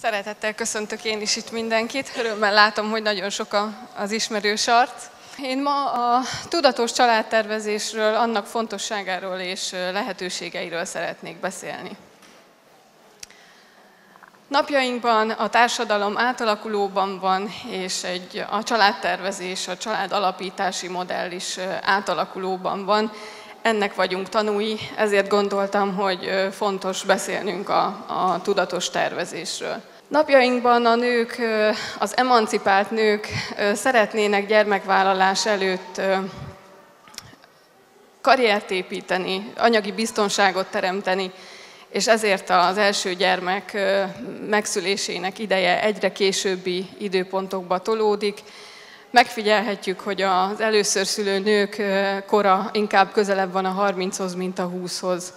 Szeretettel köszöntök én is itt mindenkit. Örömmel látom, hogy nagyon sok az ismerős arc. Én ma a tudatos családtervezésről, annak fontosságáról és lehetőségeiről szeretnék beszélni. Napjainkban a társadalom átalakulóban van, és egy, a családtervezés, a család alapítási modell is átalakulóban van. Ennek vagyunk tanúi, ezért gondoltam, hogy fontos beszélnünk a, a tudatos tervezésről. Napjainkban a nők, az emancipált nők szeretnének gyermekvállalás előtt karriert építeni, anyagi biztonságot teremteni, és ezért az első gyermek megszülésének ideje egyre későbbi időpontokba tolódik. Megfigyelhetjük, hogy az először szülő nők kora inkább közelebb van a 30-hoz, mint a 20-hoz.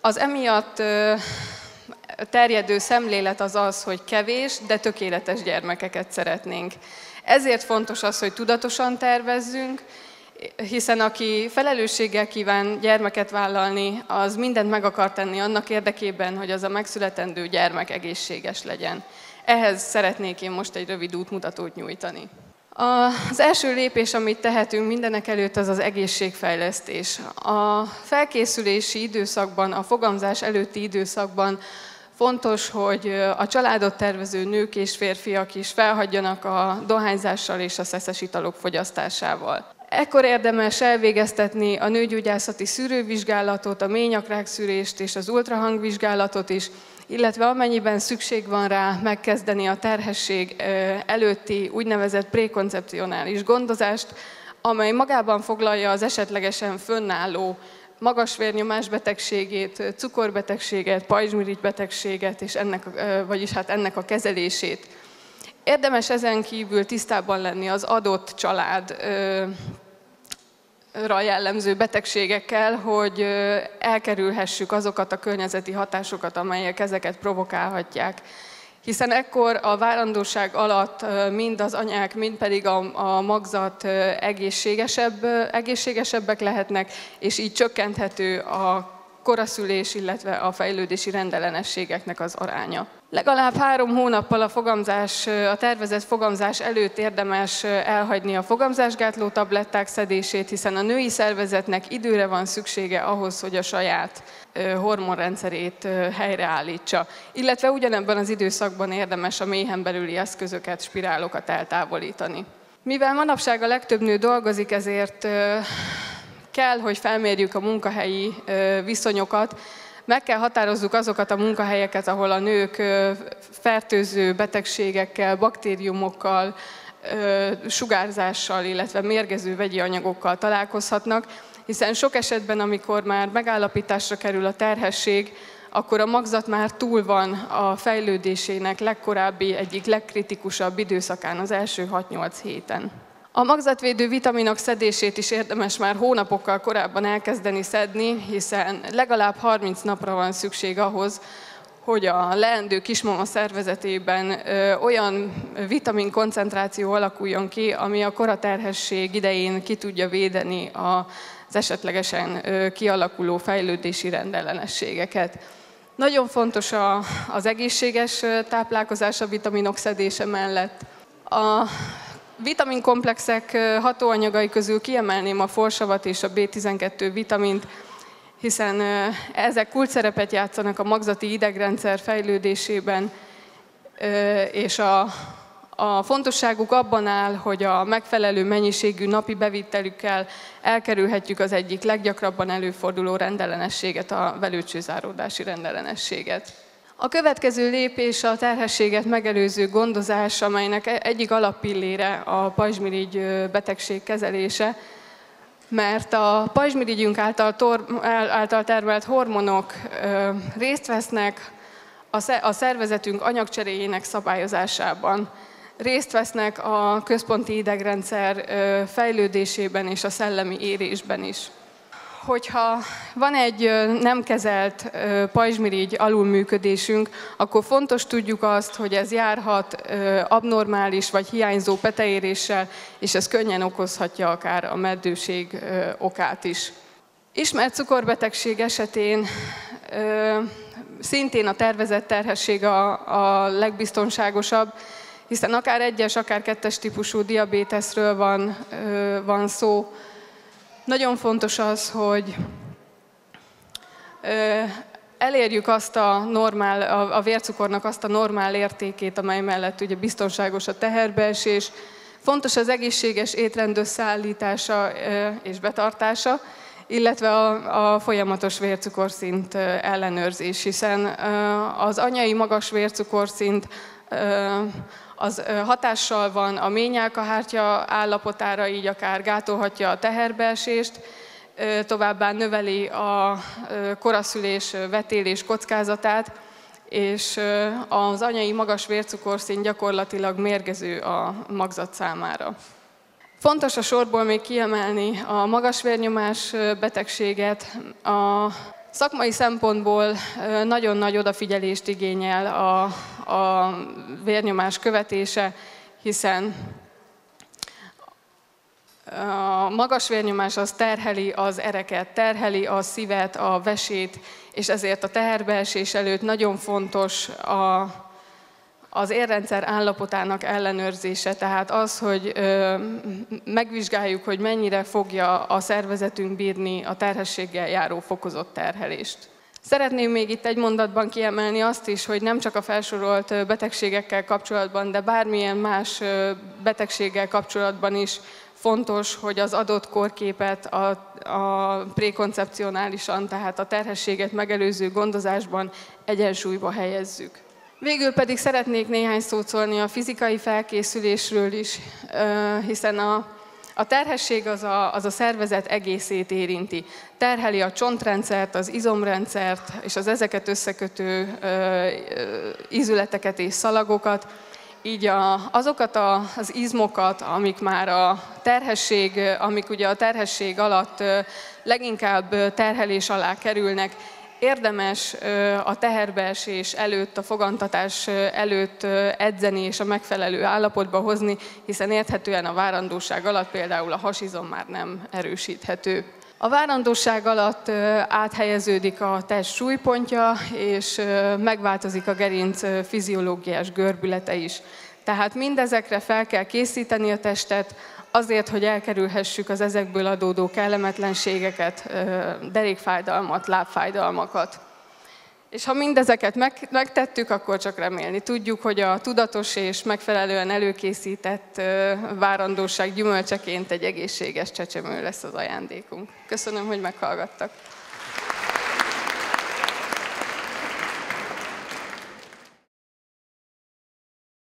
Az emiatt terjedő szemlélet az az, hogy kevés, de tökéletes gyermekeket szeretnénk. Ezért fontos az, hogy tudatosan tervezzünk, hiszen aki felelősséggel kíván gyermeket vállalni, az mindent meg akar tenni annak érdekében, hogy az a megszületendő gyermek egészséges legyen. Ehhez szeretnék én most egy rövid útmutatót nyújtani. Az első lépés, amit tehetünk mindenek előtt, az az egészségfejlesztés. A felkészülési időszakban, a fogamzás előtti időszakban Fontos, hogy a családot tervező nők és férfiak is felhagyjanak a dohányzással és a szeszes italok fogyasztásával. Ekkor érdemes elvégeztetni a nőgyógyászati szűrővizsgálatot, a ményakrák szűrést és az ultrahangvizsgálatot is, illetve amennyiben szükség van rá megkezdeni a terhesség előtti úgynevezett prékoncepcionális gondozást, amely magában foglalja az esetlegesen fönnálló magas vérnyomás betegségét, cukorbetegséget, pajzsmirigy betegséget, és ennek, vagyis hát ennek a kezelését. Érdemes ezen kívül tisztában lenni az adott család jellemző betegségekkel, hogy elkerülhessük azokat a környezeti hatásokat, amelyek ezeket provokálhatják hiszen ekkor a várandóság alatt mind az anyák, mind pedig a, a magzat egészségesebb, egészségesebbek lehetnek, és így csökkenthető a koraszülés, illetve a fejlődési rendellenességeknek az aránya. Legalább három hónappal a fogamzás, a tervezett fogamzás előtt érdemes elhagyni a fogamzásgátló tabletták szedését, hiszen a női szervezetnek időre van szüksége ahhoz, hogy a saját hormonrendszerét helyreállítsa. Illetve ugyanebben az időszakban érdemes a méhen belüli eszközöket, spirálokat eltávolítani. Mivel manapság a legtöbb nő dolgozik, ezért kell, hogy felmérjük a munkahelyi viszonyokat, meg kell határozzuk azokat a munkahelyeket, ahol a nők fertőző betegségekkel, baktériumokkal, sugárzással, illetve mérgező vegyi anyagokkal találkozhatnak, hiszen sok esetben, amikor már megállapításra kerül a terhesség, akkor a magzat már túl van a fejlődésének legkorábbi, egyik legkritikusabb időszakán, az első 6-8 héten. A magzatvédő vitaminok szedését is érdemes már hónapokkal korábban elkezdeni szedni, hiszen legalább 30 napra van szükség ahhoz, hogy a leendő kismama szervezetében olyan vitamin koncentráció alakuljon ki, ami a koraterhesség idején ki tudja védeni az esetlegesen kialakuló fejlődési rendellenességeket. Nagyon fontos a, az egészséges táplálkozás a vitaminok szedése mellett. A vitaminkomplexek hatóanyagai közül kiemelném a forsavat és a B12 vitamint, hiszen ezek kulcsszerepet játszanak a magzati idegrendszer fejlődésében, és a, a fontosságuk abban áll, hogy a megfelelő mennyiségű napi bevitelükkel elkerülhetjük az egyik leggyakrabban előforduló rendellenességet, a velőcsőzáródási rendellenességet. A következő lépés a terhességet megelőző gondozás, amelynek e- egyik alappillére a pajzsmirigy betegség kezelése, mert a pajzsmirigyünk által, tor, által termelt hormonok részt vesznek a szervezetünk anyagcseréjének szabályozásában, részt vesznek a központi idegrendszer fejlődésében és a szellemi érésben is hogyha van egy nem kezelt pajzsmirigy alulműködésünk, akkor fontos tudjuk azt, hogy ez járhat abnormális vagy hiányzó peteéréssel, és ez könnyen okozhatja akár a meddőség okát is. Ismert cukorbetegség esetén szintén a tervezett terhesség a, a legbiztonságosabb, hiszen akár egyes, akár kettes típusú diabéteszről van, van szó. Nagyon fontos az, hogy elérjük azt a normál, a, vércukornak azt a normál értékét, amely mellett ugye biztonságos a teherbeesés. Fontos az egészséges étrend összeállítása és betartása, illetve a, a folyamatos vércukorszint ellenőrzés, hiszen az anyai magas vércukorszint az hatással van a ményálkahártya állapotára, így akár gátolhatja a teherbeesést, továbbá növeli a koraszülés vetélés kockázatát, és az anyai magas vércukorszint gyakorlatilag mérgező a magzat számára. Fontos a sorból még kiemelni a magas vérnyomás betegséget. A szakmai szempontból nagyon nagy odafigyelést igényel a, a vérnyomás követése, hiszen a magas vérnyomás az terheli az ereket, terheli a szívet, a vesét, és ezért a teherbeesés előtt nagyon fontos a, az érrendszer állapotának ellenőrzése, tehát az, hogy megvizsgáljuk, hogy mennyire fogja a szervezetünk bírni a terhességgel járó fokozott terhelést. Szeretném még itt egy mondatban kiemelni azt is, hogy nem csak a felsorolt betegségekkel kapcsolatban, de bármilyen más betegséggel kapcsolatban is fontos, hogy az adott korképet a, a prékoncepcionálisan, tehát a terhességet megelőző gondozásban egyensúlyba helyezzük. Végül pedig szeretnék néhány szót szólni a fizikai felkészülésről is, hiszen a, a terhesség az a, az a szervezet egészét érinti. Terheli a csontrendszert, az izomrendszert és az ezeket összekötő ízületeket és szalagokat, így a, azokat a, az izmokat, amik már a terhesség, amik ugye a terhesség alatt leginkább terhelés alá kerülnek, érdemes a teherbeesés előtt, a fogantatás előtt edzeni és a megfelelő állapotba hozni, hiszen érthetően a várandóság alatt például a hasizom már nem erősíthető. A várandóság alatt áthelyeződik a test súlypontja, és megváltozik a gerinc fiziológiás görbülete is. Tehát mindezekre fel kell készíteni a testet, azért, hogy elkerülhessük az ezekből adódó kellemetlenségeket, derékfájdalmat, lábfájdalmakat. És ha mindezeket megtettük, akkor csak remélni tudjuk, hogy a tudatos és megfelelően előkészített várandóság gyümölcseként egy egészséges csecsemő lesz az ajándékunk. Köszönöm, hogy meghallgattak.